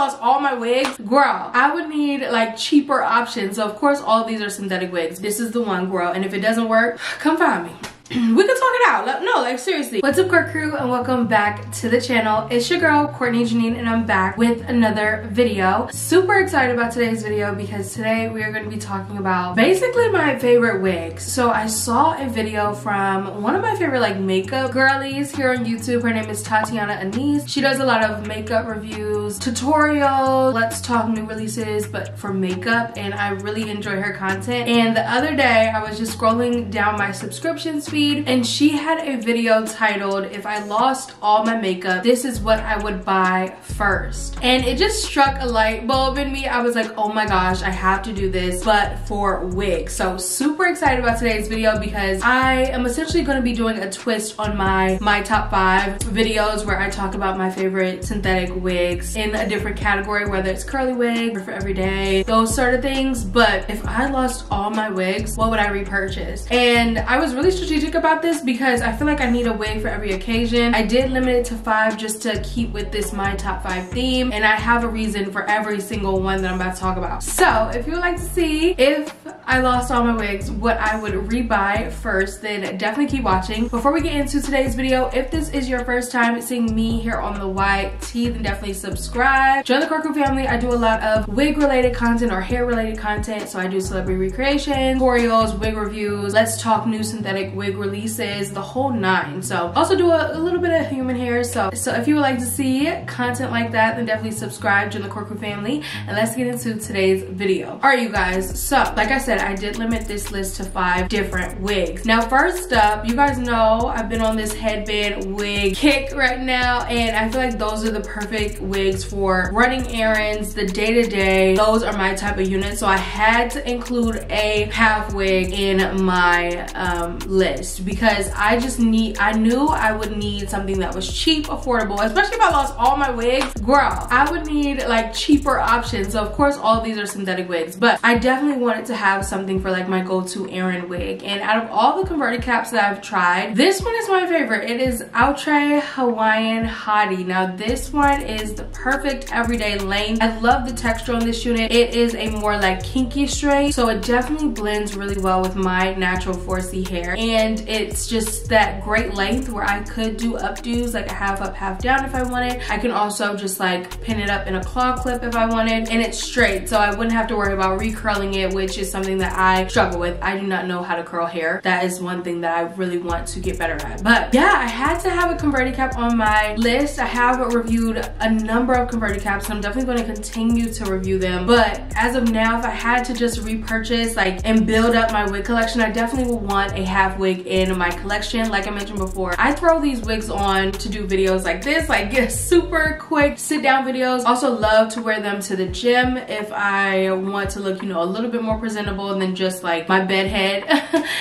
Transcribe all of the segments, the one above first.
lost all my wigs, girl, I would need like cheaper options. So of course, all these are synthetic wigs. This is the one, girl. And if it doesn't work, come find me. we can talk it out. No, like seriously. What's up, Court Crew, and welcome back to the channel. It's your girl, Courtney Jinean, and I'm back with another video. Super excited about today's video because today we are going to be talking about basically my favorite wigs. So I saw a video from one of my favorite like makeup girlies here on YouTube. Her name is Tatiana Anise. She does a lot of makeup reviews, tutorials, let's talk new releases, but for makeup, and I really enjoy her content. And the other day, I was just scrolling down my subscriptions feed feed and she had a video titled if I lost all my makeup this is what I would buy first. And it just struck a light bulb in me. I was like oh my gosh I have to do this but for wigs. So super excited about today's video because I am essentially going to be doing a twist on my my top five videos where I talk about my favorite synthetic wigs in a different category whether it's curly wig or for everyday those sort of things. But if I lost all my wigs what would I repurchase? And I was really strategic strategic about this because I feel like I need a wig for every occasion. I did limit it to five just to keep with this my top five theme and I have a reason for every single one that I'm about to talk about. So if you would like to see if I lost all my wigs, what I would rebuy first, then definitely keep watching. Before we get into today's video, if this is your first time seeing me here on the YT, then definitely subscribe. Join the Crew family. I do a lot of wig related content or hair related content. So I do celebrity recreation, tutorials, wig reviews, let's talk new synthetic wig releases, the whole nine. So also do a, a, little bit of human hair. So, so if you would like to see content like that, then definitely subscribe, join the Court family, and let's get into today's video. All right, you guys. So like I said, I did limit this list to five different wigs. Now, first up, you guys know I've been on this headband wig kick right now, and I feel like those are the perfect wigs for running errands, the day-to-day. -day. Those are my type of unit, so I had to include a half wig in my um, list because I just need, I knew I would need something that was cheap, affordable, especially if I lost all my wigs. Girl, I would need like cheaper options. So of course all these are synthetic wigs, but I definitely wanted to have something for like my go-to errand wig. And out of all the converted caps that I've tried, this one is my favorite. It is Outre Hawaiian Hottie. Now this one is the perfect everyday length. I love the texture on this unit. It is a more like kinky straight, so it definitely blends really well with my natural 4C hair. And it's just that great length where I could do updos like a half up half down if I wanted. I can also just like pin it up in a claw clip if I wanted and it's straight so I wouldn't have to worry about recurling it which is something that I struggle with. I do not know how to curl hair. That is one thing that I really want to get better at. But yeah I had to have a converted cap on my list. I have reviewed a number of converted caps and I'm definitely going to continue to review them. But as of now if I had to just repurchase like and build up my wig collection I definitely would want a half wig in my collection. Like I mentioned before, I throw these wigs on to do videos like this, like get super quick sit down videos. Also love to wear them to the gym if I want to look, you know, a little bit more presentable than just like my bed head.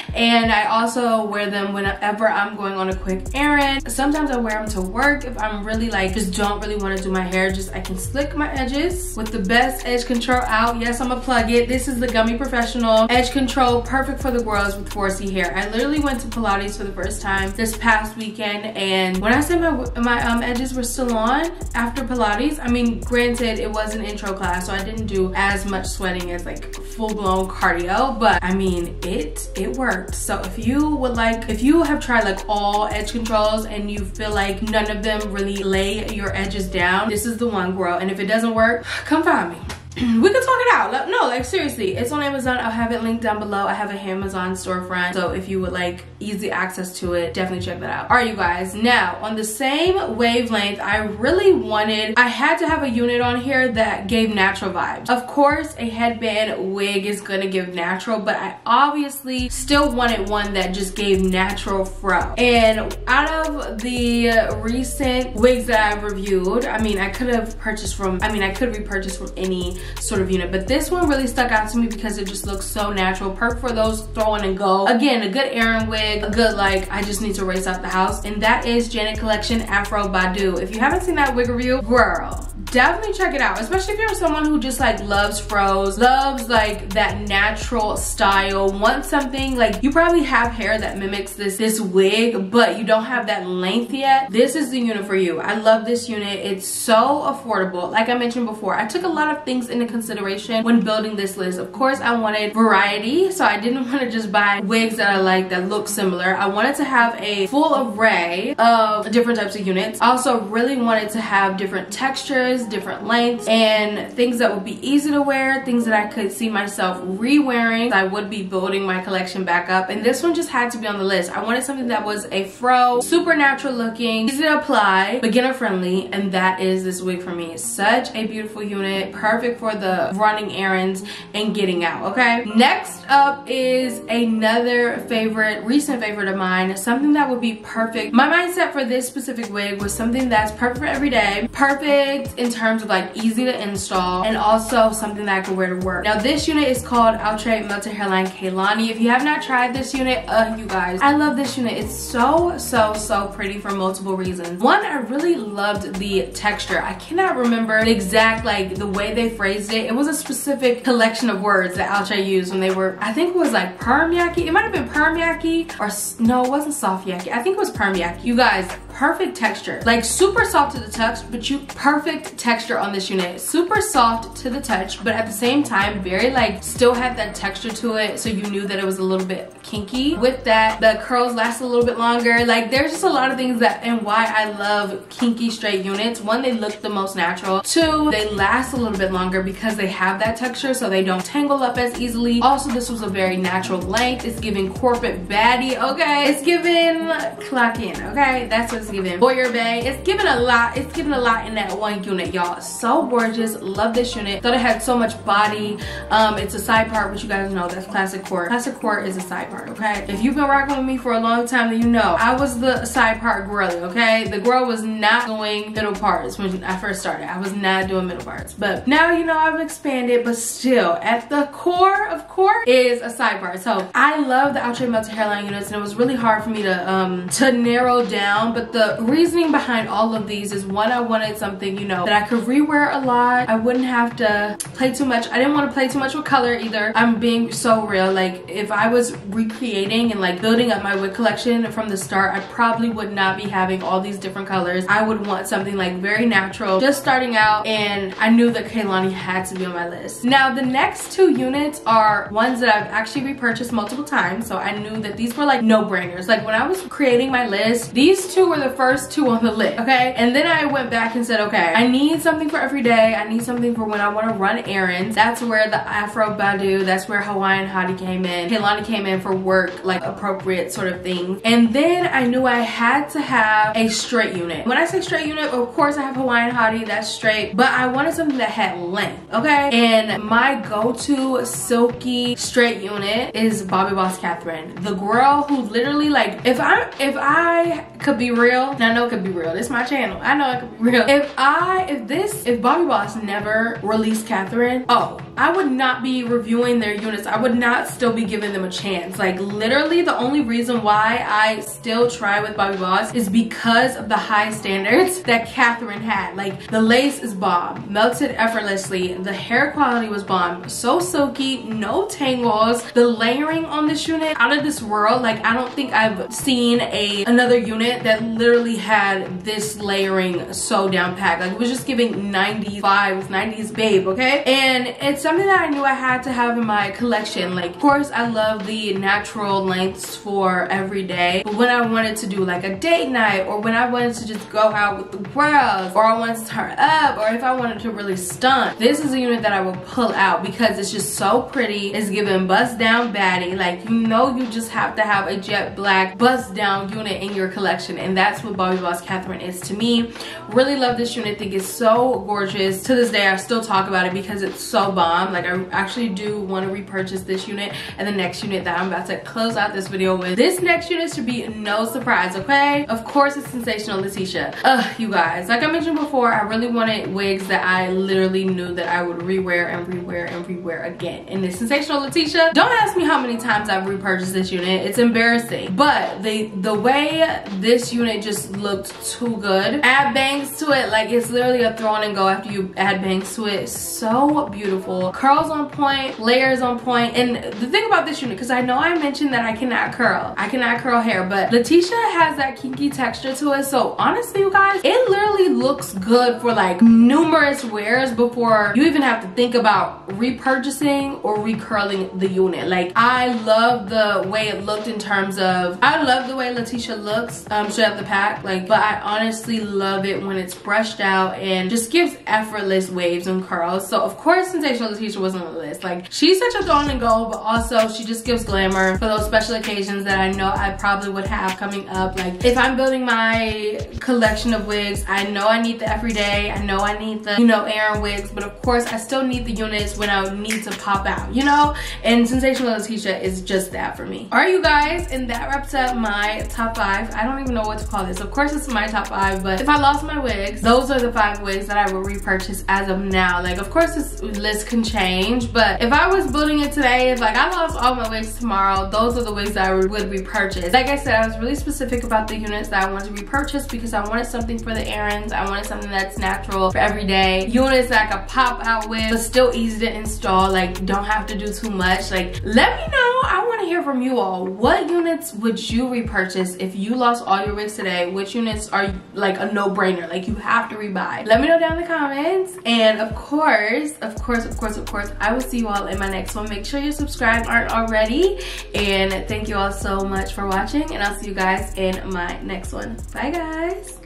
and I also wear them whenever I'm going on a quick errand. Sometimes I wear them to work if I'm really like, just don't really want to do my hair. Just I can slick my edges with the best edge control out. Yes, I'm gonna plug it. This is the Gummy Professional Edge Control, perfect for the girls with 4C hair. I literally went to Pilates for the first time this past weekend and when I say my, my um, edges were still on after Pilates, I mean granted it was an intro class so I didn't do as much sweating as like full-blown cardio but I mean it it worked. So if you would like if you have tried like all edge controls and you feel like none of them really lay your edges down this is the one girl and if it doesn't work come find me we can talk it out. No, like seriously, it's on Amazon. I'll have it linked down below. I have a Amazon storefront. So if you would like easy access to it, definitely check that out. All right, you guys. Now, on the same wavelength, I really wanted, I had to have a unit on here that gave natural vibes. Of course, a headband wig is gonna give natural, but I obviously still wanted one that just gave natural fro. And out of the recent wigs that I've reviewed, I mean, I could have purchased from, I mean, I could repurchase from any sort of unit. But this one really stuck out to me because it just looks so natural. Perfect for those throwing and go. Again, a good errand wig, a good like, I just need to race out the house. And that is Janet Collection Afro Badu. If you haven't seen that wig review, girl, definitely check it out, especially if you're someone who just like loves froze, loves like that natural style, wants something like you probably have hair that mimics this, this wig, but you don't have that length yet. This is the unit for you. I love this unit. It's so affordable. Like I mentioned before, I took a lot of things into consideration when building this list. Of course, I wanted variety, so I didn't want to just buy wigs that I like that look similar. I wanted to have a full array of different types of units. I also really wanted to have different textures, different lengths, and things that would be easy to wear, things that I could see myself re-wearing. I would be building my collection back up, and this one just had to be on the list. I wanted something that was a fro, super natural looking, easy to apply, beginner friendly, and that is this wig for me. Such a beautiful unit, perfect for the running errands and getting out, okay? Next up is another favorite, recent favorite of mine, something that would be perfect. My mindset for this specific wig was something that's perfect for every day, perfect in terms of like easy to install, and also something that I could wear to work. Now this unit is called Outre Melted Hairline Kalani. If you have not tried this unit, uh, you guys, I love this unit. It's so, so, so pretty for multiple reasons. One, I really loved the texture. I cannot remember the exact, like the way they phrased it. It was a specific collection of words that Outre used when they were, I think it was like perm yaki. It might have been perm yaki or no, it wasn't soft yaki. I think it was perm yaki. You guys, perfect texture. Like super soft to the touch, but you perfect texture on this unit. Super soft to the touch, but at the same time, very like still had that texture to it. So you knew that it was a little bit kinky. With that, the curls last a little bit longer. Like there's just a lot of things that and why I love kinky straight units. One, they look the most natural. Two, they last a little bit longer because they have that texture so they don't tangle up as easily. Also, this was a very natural length. It's giving corporate baddie, okay? It's giving clock in, okay? That's what it's giving. Boyer Bay. It's giving a lot. It's giving a lot in that one unit, y'all. So gorgeous. Love this unit. Thought it had so much body. Um, it's a side part, which you guys know that's classic core. Classic core is a side part, okay? If you've been rocking with me for a long time, then you know I was the side part girly, okay? The girl was not doing middle parts when I first started. I was not doing middle parts. But now, you know, I've expanded, but still, at the core of core is a side part. So I love the Outre Melted Hairline units, and it was really hard for me to um to narrow down. But the reasoning behind all of these is one, I wanted something, you know, that I could rewear a lot. I wouldn't have to play too much. I didn't want to play too much with color either. I'm being so real. Like if I was recreating and like building up my wig collection from the start, I probably would not be having all these different colors. I would want something like very natural, just starting out. And I knew that Kalani had to be on my list. Now the next two units are ones that I've actually repurchased multiple times. So I knew that these were like no-brainers. Like when I was creating my list, these two were the first two on the list, okay? And then I went back and said, okay, I need something for every day. I need something for when I want to run errands. That's where the Afro Badu, that's where Hawaiian Hottie came in. Kalani came in for work, like appropriate sort of things. And then I knew I had to have a straight unit. When I say straight unit, of course I have Hawaiian Hottie, that's straight, but I wanted something that had length, okay? And my go-to silky straight unit is Bobbi Boss Catherine. The girl who literally like, if I if I could be real, and I know it could be real, this is my channel, I know it could be real. If I, if this, if Bobbi Boss never released Catherine, oh, I would not be reviewing their units. I would not still be giving them a chance. Like literally the only reason why I still try with Bobbi Boss is because of the high standards that Catherine had. Like the lace is bomb, melted effortlessly. The hair quality was bomb, so silky, no tangles. The layering on this unit, out of this world. Like I don't think I've seen a another unit that literally had this layering so down packed. Like it was just giving 95, 90s babe, okay? And it's something that I knew I had to have in my collection. Like, of course, I love the natural lengths for every day. But when I wanted to do like a date night or when I wanted to just go out with the girls or I wanted to turn up or if I wanted to really stunt, this is a unit that I will pull out because it's just so pretty. It's giving bust down baddie. Like, you know you just have to have a jet black bust down unit in your collection and that's what Bobbi Boss Catherine is to me. Really love this unit. Think it's so gorgeous. To this day, I still talk about it because it's so bomb. Like I actually do want to repurchase this unit and the next unit that I'm about to close out this video with. This next unit should be no surprise, okay? Of course, it's Sensationnel Latisha. Ugh, you guys. Like I mentioned before, I really wanted wigs that I literally knew that I would rewear and rewear and rewear again. And this Sensationnel Latisha, don't ask me how many times I've repurchased this unit. It's embarrassing. But the, the way this unit just looked too good. Add bangs to it, like it's literally a throw and go after you add bangs to it. So beautiful. Curls on point, layers on point. And the thing about this unit, because I know I mentioned that I cannot curl. I cannot curl hair, but Latisha has that kinky texture to it. So honestly, you guys, it literally looks good for like numerous wears before you even have to think about repurchasing or recurling the unit. Like I love the way it looked in terms of, I love the way Latisha looks um, straight out the pack. Like, but I honestly love it when it's brushed out and just gives effortless waves and curls. So of course, Sensationnel Latisha wasn't on the list. Like she's such a throw and go, but also she just gives glamour for those special occasions that I know I probably would have coming up. Like if I'm building my collection of wigs, I know I need the everyday, I know I need the, you know, Aran wigs, but of course I still need the units when I need to pop out, you know? And Sensationnel Latisha is just that for me. All right, you guys, and that wraps up my top five. I don't even know what to call this. Of course, it's my top five, but if I lost my wigs, those are the five wigs that I will repurchase as of now. Like, of course, this list can change, but if I was building it today, if like I lost all my wigs tomorrow, those are the wigs that I would repurchase. Like I said, I was really specific about the units that I wanted to repurchase because I wanted something for the errands. I wanted something that's natural for every day. Units that I could pop out with, but still easy to install. Like, don't have to do too much. Like, let me know. I want to hear from you all. What units would you repurchase if you lost all your wigs today? Which units are like a no-brainer? Like, you have to rebuy. Let me know down in the comments. And of course, of course, of course, of course, I will see you all in my next one. Make sure you subscribe aren't already. And thank you all so much for watching. And I'll see you guys in my next one. Bye, guys.